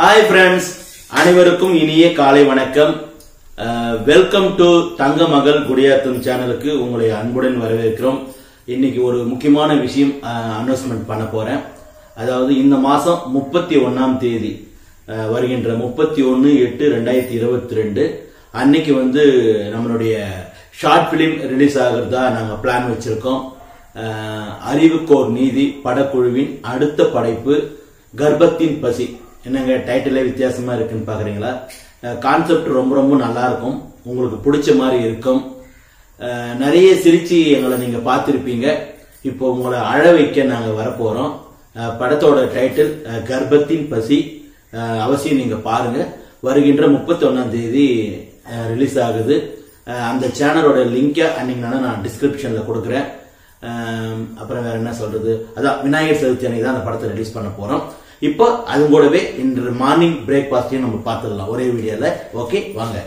Hi friends அனைவருக்கும் இனிய காலை வணக்கம். வெல்கம் டு தங்க மகள் குடியாத்தம் சேனலுக்கு உங்களை அன்புடன் வரவேற்கிறோம். இன்னைக்கு ஒரு முக்கியமான விஷயம் அனௌன்ஸ்மெண்ட் பண்ண போறேன். அதாவது இந்த மாசம் முப்பத்தி ஒன்னாம் தேதி வருகின்ற முப்பத்தி ஒன்னு எட்டு ரெண்டாயிரத்தி இருபத்தி ரெண்டு. அன்னைக்கு வந்து நம்மளுடைய ஷார்ட் பிலிம் ரிலீஸ் ஆகிறதா நாங்கள் பிளான் வச்சிருக்கோம். அறிவுக்கோர் நீதி படக்குழுவின் அடுத்த படைப்பு கர்ப்பத்தின் பசி. என்னங்க டைட்டிலே வித்தியாசமா இருக்குன்னு பாக்குறீங்களா? கான்செப்ட் ரொம்ப ரொம்ப நல்லா இருக்கும். உங்களுக்கு பிடிச்ச மாதிரி இருக்கும். நிறைய சிரிச்சு எங்களை நீங்க பார்த்துருப்பீங்க. இப்போ உங்களை அழ வைக்க நாங்க வரப்போறோம். படத்தோட டைட்டில் கர்ப்பத்தின் பசி. அவசியம் நீங்க பாருங்க. வருகின்ற முப்பத்தி ஒன்னாம் தேதி ரிலீஸ் ஆகுது. அந்த சேனலோட லிங்கை அன்னைக்கு நான் டிஸ்கிரிப்ஷன்ல கொடுக்குறேன். அப்புறம் வேற என்ன சொல்றது? அதான் விநாயகர் சதுர்த்தி அன்னைக்கு தான் அந்த படத்தை ரிலீஸ் பண்ண போறோம். இப்போ அது கூடவே இன்று மார்னிங் பிரேக்ஃபாஸ்டையும் நம்ம பார்த்துடலாம். ஒரே வீடியோல. ஓகே வாங்க.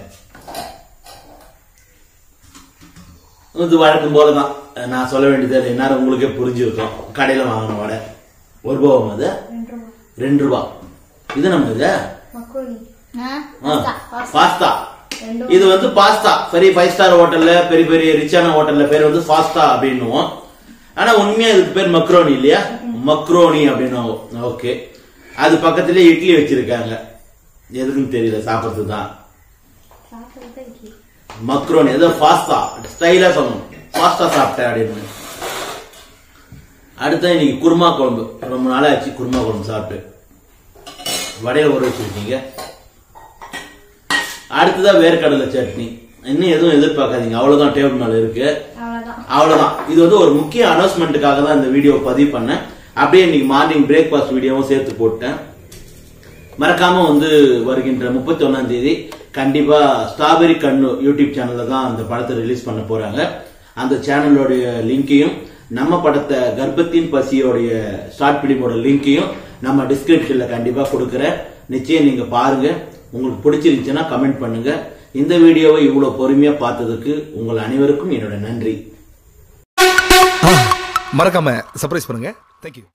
இது வழக்கம் போலதான். நான் சொல்ல வேண்டியது இல்லை நேரம் உங்களுக்கே புரிஞ்சிருக்கும் கடையில வாங்கின வடை. ஒரு ரூபாவும் அது? ரெண்டு ரூபா. இது நம்ம இது? பாஸ்தா. இது வந்து பாஸ்தா. பெரிய ஃபைவ் ஸ்டார் ஹோட்டல்ல பெரிய பெரிய ரிச்சான ஹோட்டல்ல பேர் வந்து பாஸ்தா அப்படின்னுவோம். ஆனா உண்மையா இதுக்கு பேர் மக்ரோனி இல்லையா? மக்ரோனி அப்படின்னு ஓகே. அது பக்கத்துல இட்லி வச்சிருக்காங்க. எதுக்குன்னு தெரியல சாப்பிடுறது தான் சாப்பிடுறது இட்லி மக்ரோனி ஏதோ பாஸ்தா ஸ்டைலா சொல்லணும். பாஸ்தா சாப்பிட்டேன் அப்படின்னு. அடுத்து இன்னைக்கு குருமா குழம்பு. ரொம்ப நாள் ஆச்சு குருமா குழம்பு சாப்பிட்டு. வடையில ஊற வச்சிருக்கீங்க. அடுத்ததா வேர்க்கடலை சட்னி. இன்னும் எதுவும் எதிர்பார்க்காதீங்க. அவ்வளவுதான் டேபிள் மேல இருக்கு. அவ்வளவுதான். அவ்வளவுதான். இது வந்து ஒரு முக்கிய அனௌன்ஸ்மெண்ட்டுக்காக தான் இந்த வீடியோ பதிவு பண்ணேன். அப்படியே இன்னைக்கு மார்னிங் பிரேக்ஃபாஸ்ட் வீடியோவும் சேர்த்து போட்டேன். மறக்காம வந்து வருகின்ற முப்பத்தி ஒன்னாம் தேதி கண்டிப்பா ஸ்ட்ராபெரி கண்ணு யூடியூப் சேனல்ல தான் அந்த படத்தை ரிலீஸ் பண்ண போறாங்க. அந்த சேனலோடைய லிங்கையும் நம்ம படத்தை கர்ப்பத்தின் பசியோடைய ஷார்ட் பிலிமோட லிங்கையும் நம்ம டிஸ்கிரிப்ஷன்ல கண்டிப்பா கொடுக்குறேன். நிச்சயம் நீங்க பாருங்க. உங்களுக்கு பிடிச்சிருந்துச்சுன்னா கமெண்ட் பண்ணுங்க. இந்த வீடியோவை இவ்வளவு பொறுமையா பார்த்ததுக்கு உங்கள் அனைவருக்கும் என்னோட நன்றி. மறக்காம சர்ப்ரைஸ் பண்ணுங்க. Thank you.